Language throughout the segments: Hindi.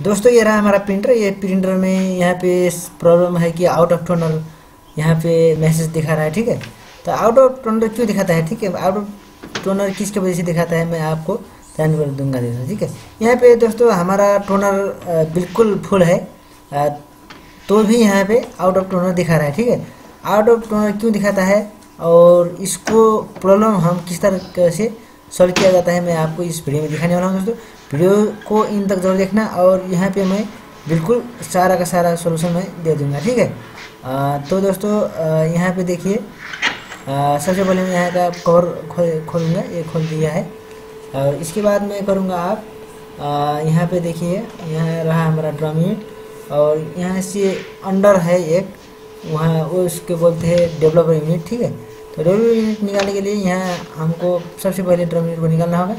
दोस्तों, ये रहा हमारा प्रिंटर ये प्रिंटर में यहाँ पे प्रॉब्लम है कि आउट ऑफ़ टोनर यहाँ पे मैसेज दिखा रहा है, ठीक है? तो आउट ऑफ़ टोनर क्यों दिखाता है, ठीक है? आउट ऑफ़ टोनर किसके वजह से दिखाता है, मैं आपको जानकारी दूँगा दोस्तों ठीक है? यहाँ पे दोस्तों, हमारा टोनर बिल्कुल फुल है। तो भी यहाँ पे आउट ऑफ़ टोनर दिखा रहा है, ठीक है? आउट ऑफ़ टोनर क्यों दिखाता है? और इसको प्रॉब्लम हम किस तरह से सॉल्व किया जाता है मैं आपको इस वीडियो में दिखाने वाला हूँ दोस्तों। वीडियो को इन तक ज़रूर देखना और यहाँ पे मैं बिल्कुल सारा का सारा सोल्यूशन मैं दे दूँगा ठीक है? आ, तो दोस्तों यहाँ पे देखिए सबसे पहले मैं यहाँ का कवर खोल खोलूँगा ये खोल दिया है। और इसके बाद मैं करूँगा आप यहाँ पे देखिए यहाँ रहा हमारा ड्रम यूनिट और यहाँ से अंडर है एक वहाँ वो उसके बोलते हैं डेवलपर यूनिट ठीक है? यूनिट निकालने के लिए यहाँ हमको सबसे पहले ड्रम यूनिट को निकालना होगा।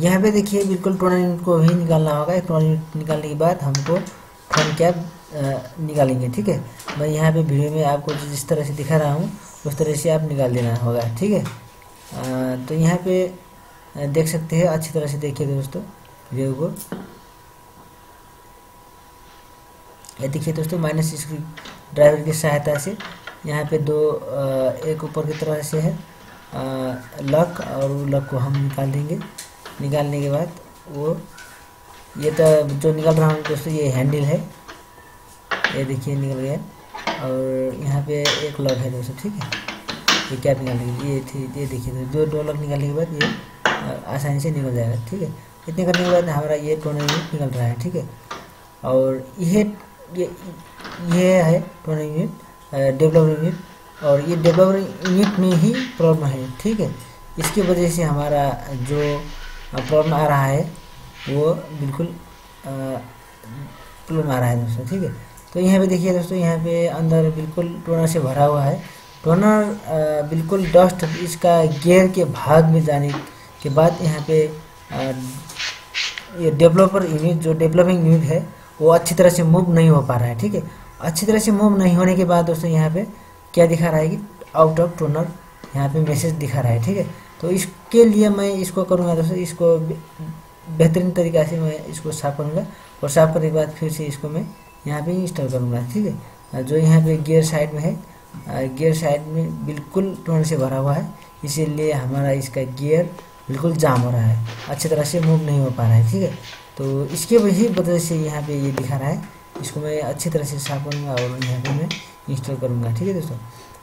यहाँ पे देखिए, बिल्कुल टोनर यूनिट को भी निकालना होगा। टोनर यूनिट निकालने के बाद हमको फ़ोन कैप निकालेंगे, ठीक है? मैं यहाँ पे वीडियो में आपको जिस तरह से दिखा रहा हूँ, उस तरह से आप निकाल देना होगा, ठीक है? तो यहाँ पे देख सकते हैं, अच्छी तरह से देखिए दोस्तों। को ये देखिए दोस्तों माइनस स्क्रू ड्राइवर की सहायता से यहाँ पे दो एक ऊपर की तरह से है। लक और वो लक को हम निकाल देंगे। निकालने के बाद वो, ये तो जो निकल रहा हूँ दोस्तों ये हैंडल है। ये देखिए निकल गया। और यहाँ पे एक लॉक है दोस्तों, ठीक है। ये क्या निकालने ये थी, ये देखिए, दो दो लॉक निकालने के बाद ये आसानी से निकल जाएगा, ठीक है। इतने करने के बाद हमारा ये टोनर निकल रहा है, ठीक है? और ये ये ये है टोनर यूनिट डेवलपर यूनिट और ये डेवलपर यूनिट में ही प्रॉब्लम है, ठीक है? इसकी वजह से हमारा जो प्रॉब्लम आ रहा है, वो बिल्कुल प्रॉब्लम आ रहा है दोस्तों, ठीक है? तो यहाँ पे देखिए दोस्तों, यहाँ पे अंदर बिल्कुल टोनर से भरा हुआ है। टोनर बिल्कुल डस्ट इसका गेयर के भाग में जाने के बाद यहाँ पे ये डेवलपर यूनिट जो डेवलपिंग यूनिट है, वो अच्छी तरह से मूव नहीं हो पा रहा है, ठीक है? अच्छी तरह से मूव नहीं होने के बाद दोस्तों यहाँ पे क्या दिखा रहा है कि आउट ऑफ़ टोनर यहाँ पे मैसेज दिखा रहा है, ठीक है? तो इसके लिए मैं इसको करूँगा दोस्तों इसको बेहतरीन तरीक़े से मैं इसको साफ़ करूँगा और साफ़ करने के बाद फिर से इसको मैं यहाँ पे इंस्टॉल करूँगा, ठीक है? जो यहाँ पे गियर साइड में है गियर साइड में बिल्कुल टोनर से भरा हुआ है, इसीलिए हमारा इसका गियर बिल्कुल जाम हो रहा है। अच्छी तरह से मूव नहीं हो पा रहा है ठीक है? तो इसके वही वजह से यहाँ पे ये दिखा रहा है। इसको मैं अच्छी तरह से साफ़ करूँगा और यहाँ पे मैं इंस्टॉल करूँगा ठीक है दोस्तों?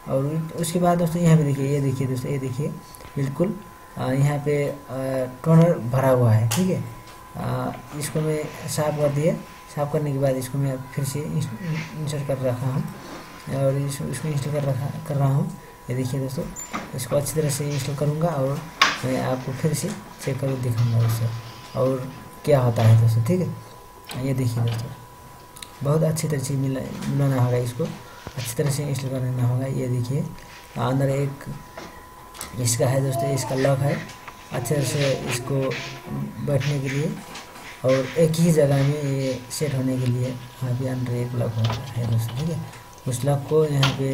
और उसके बाद दोस्तों यहाँ पे देखिए ये देखिए दोस्तों ये देखिए बिल्कुल यहाँ पे टोनर भरा हुआ है ठीक है? इसको मैं साफ़ कर दिया। साफ़ करने के बाद इसको मैं फिर से इंस्टॉल कर रखा हूँ। और इस, इसको इंस्टॉल कर रखा कर रहा हूँ। ये देखिए दोस्तों इसको अच्छी तरह से इंस्टॉल करूँगा और मैं आपको फिर से चेक कर दिखाऊँगा दोस्तों और क्या होता है दोस्तों, ठीक है? ये देखिए दोस्तों। बहुत अच्छी तरह से मिला मिलाना होगा इसको। अच्छी तरह से इंस्टॉल करना होगा। ये देखिए, अंदर एक इसका है दोस्तों, इसका लॉक है। अच्छे से इसको बैठने के लिए और एक ही जगह में ये सेट होने के लिए यहाँ पे अंदर एक लॉक है दोस्तों, ठीक है? उस लॉक को यहाँ पे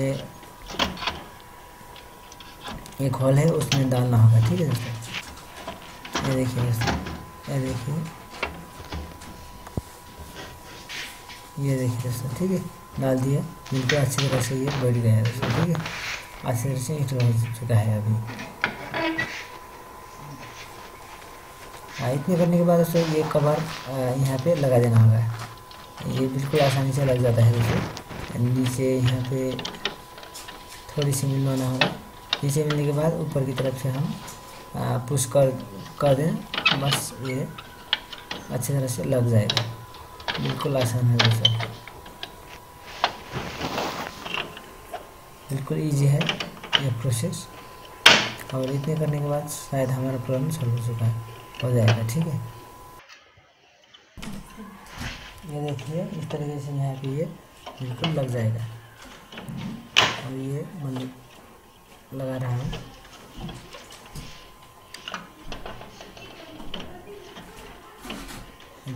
एक हॉल है, उसमें डालना होगा ठीक है दोस्तों? ये देखिए दोस्तों, ये देखिए। ये देखिए दोस्तों, ठीक है? डाल दिया, बिल्कुल अच्छी तरह से ये बैठ गया है दोस्तों, ठीक है? अच्छी तरह से इंस्टॉल हो चुका है अभी। हाँ इतने करने के बाद दोस्तों, ये कवर यहाँ पे लगा देना होगा। ये बिल्कुल आसानी से लग जाता है दोस्तों। नीचे यहाँ पे थोड़ी सी मिलवाना होगा नीचे मिलने के बाद ऊपर की तरफ़ से हम पुश कर कर दें। बस ये अच्छी तरह से लग जाएगा। बिल्कुल आसान है दोस्तों बिल्कुल इजी है ये प्रोसेस और इतने करने के बाद शायद हमारा प्रॉब्लम सॉल्व हो चुका है। हो जाएगा, ठीक है? ये देखिए, इस तरीके से यहाँ पे ये बिल्कुल लग जाएगा। और ये बंद लगा रहा हूँ।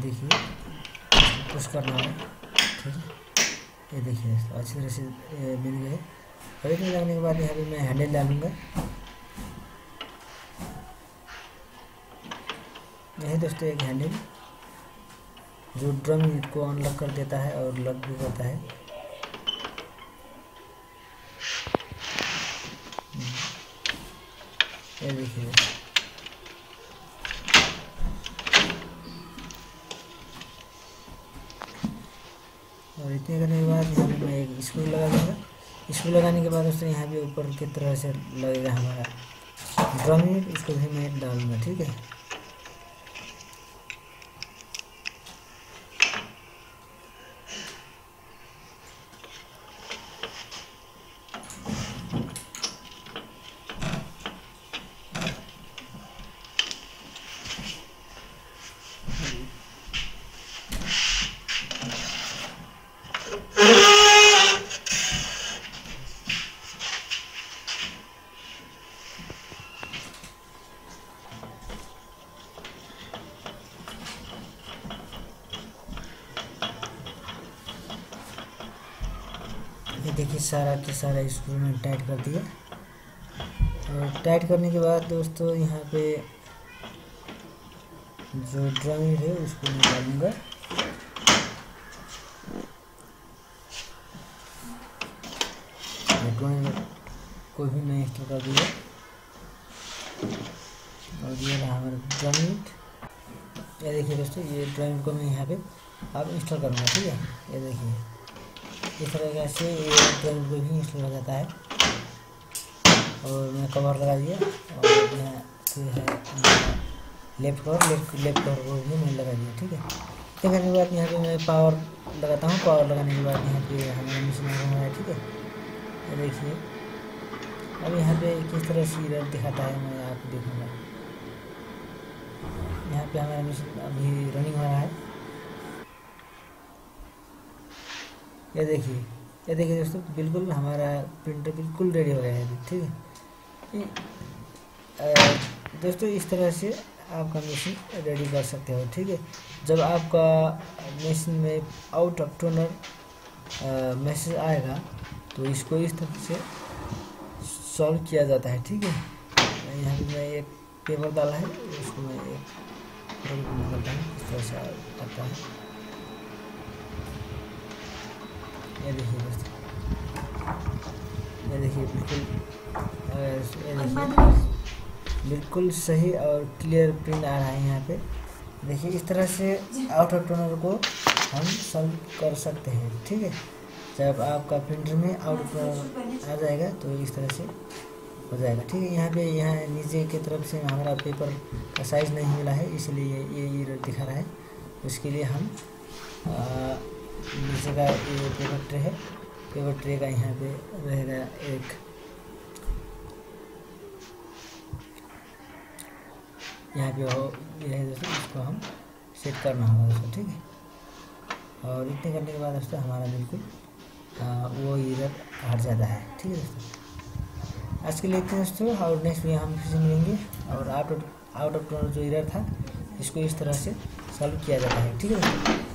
देखिए पुश करना है, ठीक है? ये देखिए, अच्छी तरह से मिल गए। और इतने लगाने के बाद यहाँ पे मैं हैंडल डालूँगा। यही दोस्तों एक हैंडल जो ड्रम को अनलॉक कर देता है और लॉक भी करता है। देखिए और इतने करने के बाद यहाँ पे मैं एक स्क्रू लगा दूँगा। स्क्रू लगाने के बाद दोस्तों यहाँ पे ऊपर की तरह से लगेगा हमारा ड्रम, इसको भी मैं डालूँगा, ठीक है ये देखिए सारा के सारा स्क्रू में टाइट कर दिया। और टाइट करने के बाद दोस्तों यहाँ पे जो ड्रम है उसको मैं डालूँगा। को भी मैं इंस्टॉल कर दिया और ये रहा हमारा ड्रम ये देखिए दोस्तों, ये ड्रम को मैं यहाँ पे अब इंस्टॉल करूँगा, ठीक है? ये देखिए। इस तरह से ये ड्राइंग को भी इंस्टॉल हो जाता है। और मैं कवर लगा दिया और यहाँ फिर है left cover left left cover को भी मैंने लगा दिया ठीक है? करने के बाद यहाँ पे मैं पावर लगाता हूँ, पावर लगाने के बाद यहाँ पे हमारा मशीन आ रहा है, ठीक है? देखिए। अब यहाँ पे किस तरह से इधर दिखाता है मैं आपको देखूँगा। यहाँ पे हमारा मशीन अभी रनिंग हो रहा है। ये देखिए ये देखिए दोस्तों, बिल्कुल हमारा प्रिंटर बिल्कुल रेडी हो गया है ठीक है? दोस्तों, इस तरह से आपका मशीन रेडी कर सकते हो, ठीक है? जब आपका मशीन में आउट ऑफ़ टोनर मैसेज आएगा तो इसको इस तरह से सॉल्व किया जाता है, ठीक है? यहाँ पे मैं एक पेपर डाला है, उसको मैं एक निकलता हूँ, इस तरह से आता है। ये देखिए दोस्तों ये देखिए बिल्कुल बिल्कुल सही और क्लियर प्रिंट आ रहा है यहाँ पे। देखिए इस तरह से आउट ऑफ़ टोनर को हम सॉल्व कर सकते हैं ठीक है? जब आपका प्रिंटर में आउट ऑफ़ टोनर आ जाएगा तो इस तरह से हो जाएगा ठीक है? यहाँ पे यहाँ नीचे की तरफ़ से हमारा पेपर का साइज़ नहीं मिला है इसलिए ये ये दिखा रहा है। उसके लिए हम आ, नीचे का ये पेपर ट्रे है। पेपर ट्रे का यहाँ पे रहेगा एक यहाँ पे हो ये दोस्तों, इसको हम सेट करना होगा दोस्तों, ठीक है? और इतने करने के बाद दोस्तों हमारा बिल्कुल वो इधर हट जाता है, ठीक है दोस्तों? आज के लिए इतने दोस्तों, और नेक्स्ट वीडियो हम फिर से मिलेंगे, और out of out of toner जो इधर था, इसको इस तरह से सॉल्व किया जाता है, ठीक है